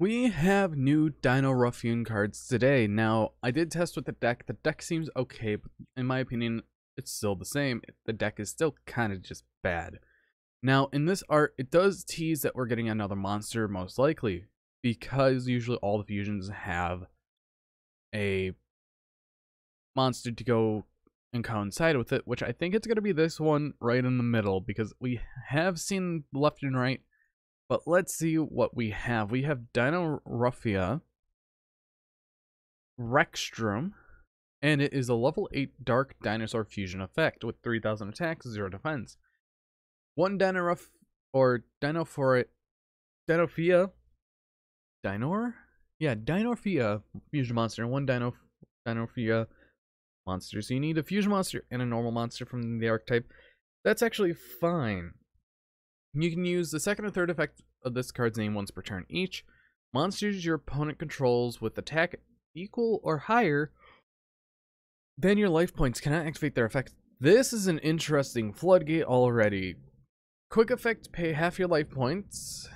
We have new Dino Ruffian cards today. Now, I did test with the deck. The deck seems okay, but in my opinion, it's still the same. The deck is still kind of just bad. Now, in this art, it does tease that we're getting another monster, most likely, because usually all the fusions have a monster to go and coincide with it, which I think it's going to be this one right in the middle, because we have seen left and right but let's see what we have. We have Dino Ruffia, Rexstrom, and it is a level 8 Dark Dinosaur Fusion effect with 3000 attacks, 0 defense. One Dino Ruff, or Dino for it, Dinofia, Dinor? Yeah, Dinorphia fusion monster, and one Dino, Dinofia monster. So you need a fusion monster and a normal monster from the archetype. That's actually fine. You can use the second and third effect of this card's name once per turn each. Monsters your opponent controls with attack equal or higher than your life points cannot activate their effects. This is an interesting floodgate already. Quick effect pay half your life points.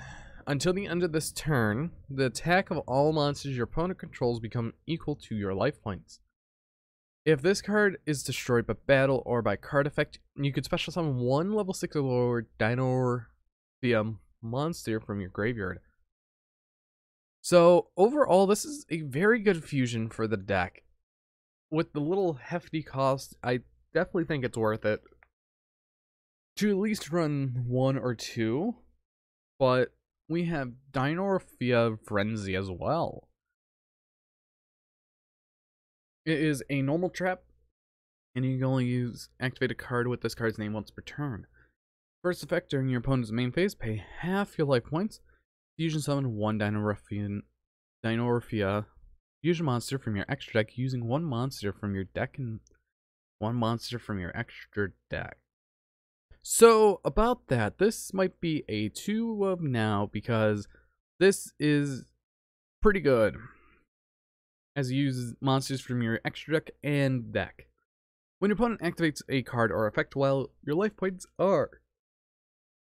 Until the end of this turn, the attack of all monsters your opponent controls become equal to your life points. If this card is destroyed by battle or by card effect, you could special summon one level 6 or lower Dinorphia monster from your graveyard. So, overall, this is a very good fusion for the deck. With the little hefty cost, I definitely think it's worth it to at least run one or two. But we have Dinorphia Frenzy as well. It is a normal trap, and you can only use activate a card with this card's name once per turn. First effect during your opponent's main phase, pay half your life points. Fusion summon one Dinorphian, Dinorphia fusion monster from your extra deck using one monster from your deck and one monster from your extra deck. So, about that, this might be a 2 of now because this is pretty good as you use monsters from your extra deck and deck. When your opponent activates a card or effect while your life points are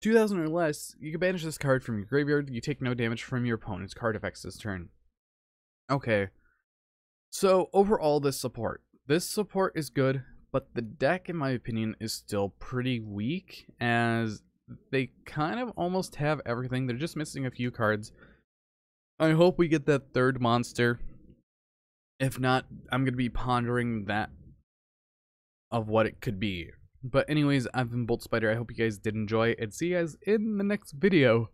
2000 or less, you can banish this card from your graveyard. You take no damage from your opponent's card effects this turn. Okay. So, overall, this support. This support is good, but the deck, in my opinion, is still pretty weak, as they kind of almost have everything. They're just missing a few cards. I hope we get that third monster if not, I'm going to be pondering that of what it could be. But anyways, I've been Bolt Spider. I hope you guys did enjoy and see you guys in the next video.